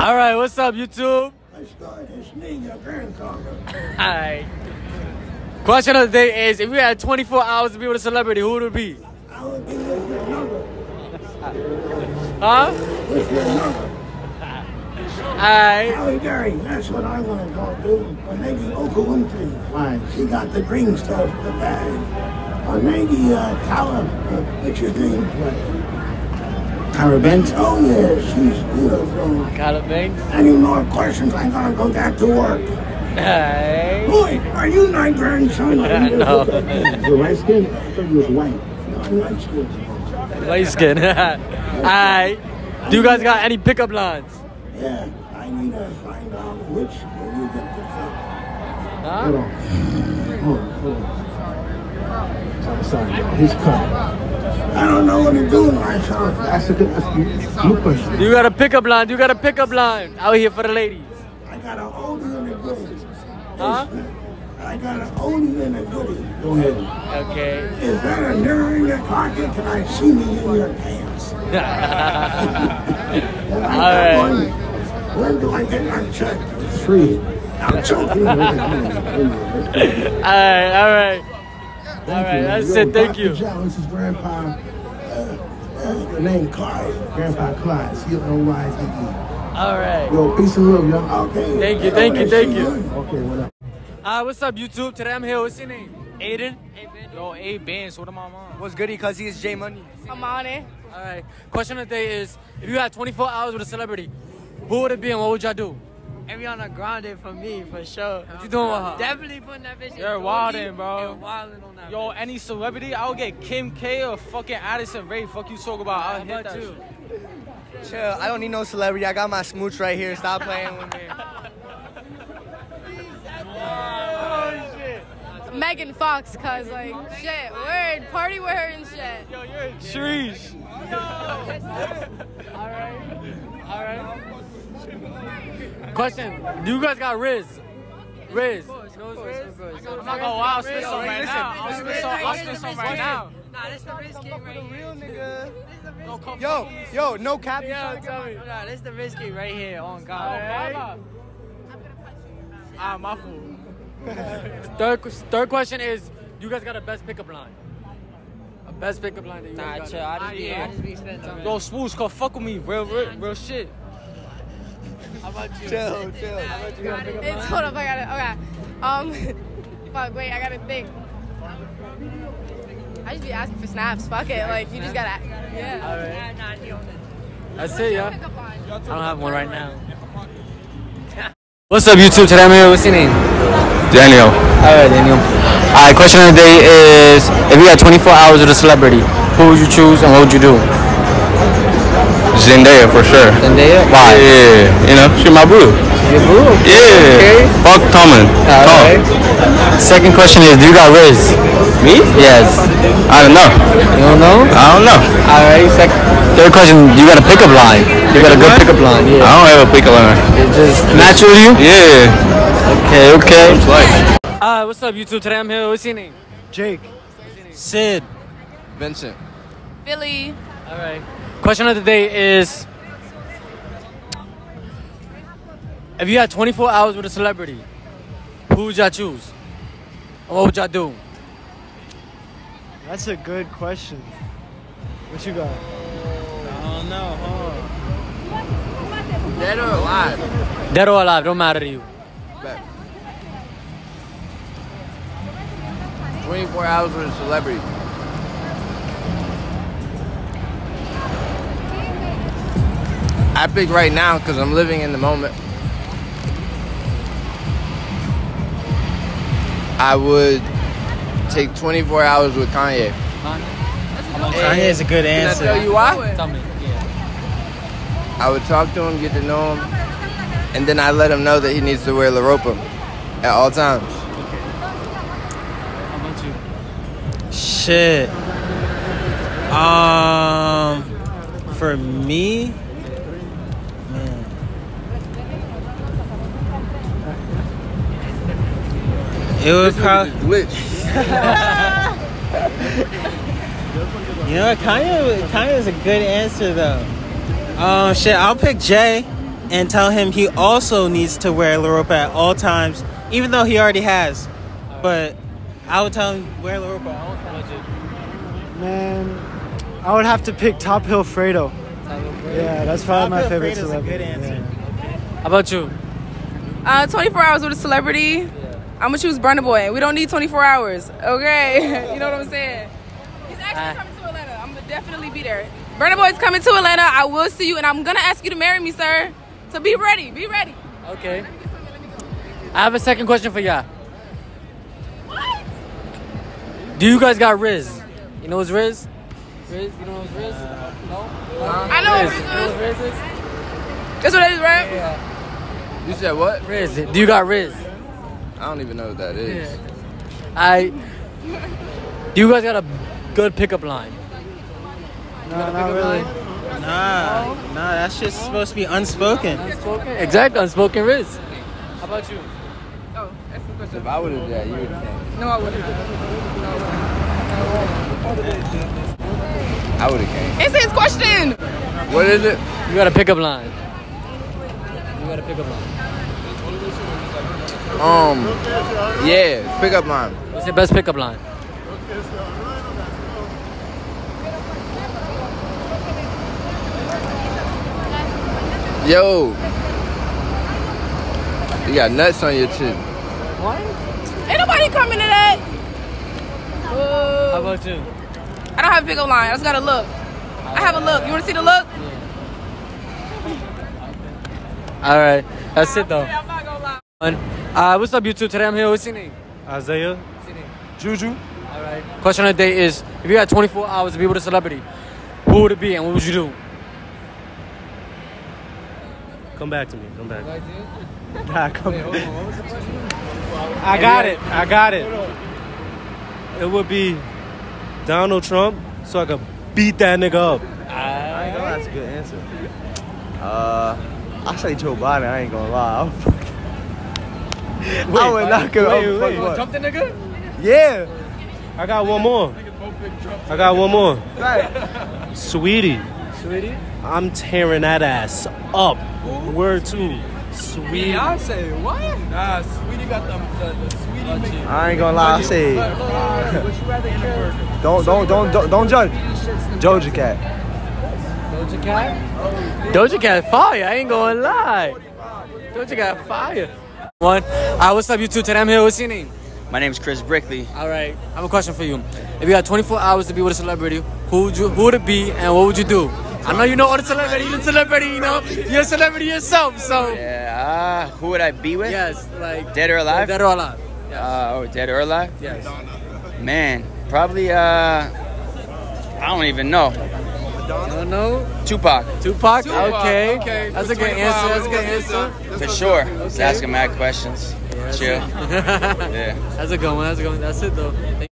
All right, what's up, YouTube? Let's go. This nigga grandfather. All right. Question of the day is: If you had 24 hours to be with a celebrity, who would it be? I would be with your number. Huh? With your number. All right. Halle Berry, that's what I want to go do. Or maybe Oprah Winfrey. Why? She got the green stuff, the bag. Or maybe uh, Tyler, uh, what's your name? Tyra Banks? Oh, yeah, she's beautiful. Got it, man. Any more questions? I gotta go back to work. Hey. Boy, are you my grandson? No. You're light skinned? I thought you was white. No, I'm light skinned. Light skin. All right. Do you guys got any pickup lines? Yeah, I need to find out which will you get the fit. Huh? Hold on. Hold on, hold on. Sorry, sorry, y'all. He's cut. I don't know what to do myself. That's a good, that's question. You got a pickup line? You got a pickup line out here for the ladies? I got an oldie and a goodie. Huh? I got an oldie and a goodie. Go ahead. Okay. Is that a mirror in your pocket? Can I see me in your pants? All And I got right. When do I get my check? It's free. I'm joking. All right. All right. All right. That's it. Thank you. Joe, this is Grandpa. Uh, uh, your name Clyde. Grandpa Clyde. C L Y D E. All right. Yo, peace and love, yo. Okay. Thank you, thank you, thank you. Okay, what up? Hi, what's up, YouTube? Today I'm here. What's your name? Aiden. Yo, A Bands, what am I on? What's goody, cuz he is J Money. I'm on it. All right. Question of the day is: If you had 24 hours with a celebrity, who would it be and what would y'all do? Ariana Grande for me, for sure. What you doing with her? Definitely putting that bitch in You're Goldie wildin', bro. and wildin' on that Yo, bitch. any celebrity, I'll get Kim K or fucking Addison Rae. Fuck you talk about. I'll hit that you? shit. Chill, I don't need no celebrity. I got my smooch right here. Stop playing with me. Megan Fox, cause like shit, word, party with her and shit. Yo, you're a trees. All right. All right. Question: Do you guys got Riz? Riz. I'm not gonna lie, I'll spit some right now. I'll spit some, I'll spit some right now. Nah, that's the risk game right here. nigga. Yo, yo, no cap. Yeah, tell me. Nah, this the risk game right here. On All God. right. Ah, my fool. Third, third question is: Do you guys got a best pickup line? A best pickup line that you Nah, guys chill. got? I just be, I just be spending time. Yo, Smooth, come fuck with me. Real, real, real shit. How about you? Chill, chill. It's hold up, I got it. Okay. Um, fuck, wait, I gotta think. I just be asking for snaps. Fuck it, like you just gotta. Yeah. All right. That's it, yeah. Pickup line. I don't have one right now. What's up, YouTube? Today I'm here. What's your name? Daniel. All right, Daniel. All right, question of the day is: If you had 24 hours with a celebrity, who would you choose and what would you do? Zendaya for sure. Zendaya? Why? Yeah, you know, she my boo. Your boo? Yeah. Fuck Tomlin. All Tom. right. Second question is: Do you got Riz? Me? Yes. I don't know. You don't know? I don't know. All right. Second. Third question: Do you got a pickup line? You got a good pickup line? Yeah. I don't have a pickup line. It just natural to you? Yeah. Okay. Okay. It's like. Hi, what's up, YouTube? Today I'm here. What's your name? Jake. Sid. Vincent. Philly. All right. Question of the day is: If you had 24 hours with a celebrity, who would y'all choose? And what would y'all do? That's a good question. What you got? I don't know, huh? Dead or alive? Dead or alive, don't matter to you. 24 hours with a celebrity. I pick right now because I'm living in the moment. I would take 24 hours with Kanye. Kanye is a good Can I answer. tell you why? Tell me. Yeah. I would talk to him, get to know him, and then I let him know that he needs to wear La Ropa at all times. How about you? Shit. Um, for me, It would probably, Glitch. you know, what, Kanye. Kanye is a good answer though. Um, shit, I'll pick Jay. and tell him he also needs to wear La Ropa at all times, even though he already has. But I would tell him wear La Ropa at all times. Man, I would have to pick Top Hill Fredo. Yeah, that's probably my Hill favorite Fredo's a celebrity. good answer. Yeah. How about you? Uh, 24 hours with a celebrity. I'm gonna choose Burna Boy. We don't need 24 hours, okay? you know what I'm saying? He's actually Uh, coming to Atlanta. I'm gonna definitely be there. Burna Boy's coming to Atlanta. I will see you, and I'm gonna ask you to marry me, sir. So be ready. Be ready. Okay. I have a second question for y'all. What? Do you guys got Riz? You know what's Riz? Riz? You know what's Riz? no? I know Riz. what You know what Riz is. Riz is? That's what it is, right? Yeah. You said what? Riz. Do you got Riz? I don't even know what that is. I. Do you guys got a good pickup line? No, not really. Nah, nah, that shit's supposed to be unspoken. Unspoken? Exactly, unspoken Riz. How about you? Oh, that's the question. If I would have done that, you would have No, I wouldn't. I would have came. It's his question. What is it? You got a pickup line. You got a pickup line. Um, yeah, pick up line. What's your best pickup line? Yo, you got nuts on your chin. What? Ain't nobody coming to that. Ooh. How about you? I don't have a pickup line. I just got to look. I have a look. You want to see the look? All right, that's it though. Uh, what's up, YouTube? Today I'm here. What's your name? Isaiah. What's your name? Juju. All right. Question of the day is: If you had 24 hours to be with a celebrity, who would it be and what would you do? Come back to me. Come back. Nah, come I got it. I got it. It would be Donald Trump, so I could beat that nigga up. I ain't gonna that's a good answer. Uh, I say Joe Biden. I ain't gonna lie. I'm fucking. I would not go. wait, I'm wait. what? Jump the nigga? Yeah. I got one more. I got one more. Right. Sweetie, Sweetie. I'm tearing that ass up. Word two. Sweetie. Beyonce, what? Nah, Sweetie got the, the, the Sweetie mix. I ain't gonna lie. I say. Would you rather eat a? Don't don't don't don't, don't judge. Doja Cat. Doja Cat? Doja Cat fire, I ain't gonna lie. Doja Cat fire. One. Alright, what's up, YouTube? Today I'm here. What's your name? My name's Chris Brickley. Alright, I have a question for you. If you had 24 hours to be with a celebrity, who would you who would it be and what would you do? I know you know all the celebrity, you're a celebrity, you know. You're a celebrity yourself, so Yeah, uh, who would I be with? yes, like Dead or alive? Dead or alive. Uh, oh, dead or alive? Yes. Man, probably, uh, I don't even know. You don't know? Tupac, Tupac? Tupac, Okay. okay. That's a good answer. That's a hours, good that's answer. for sure. Just asking mad questions. Chill. yeah. Yeah. That's a good one. That's a good one. That's it though.